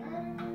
better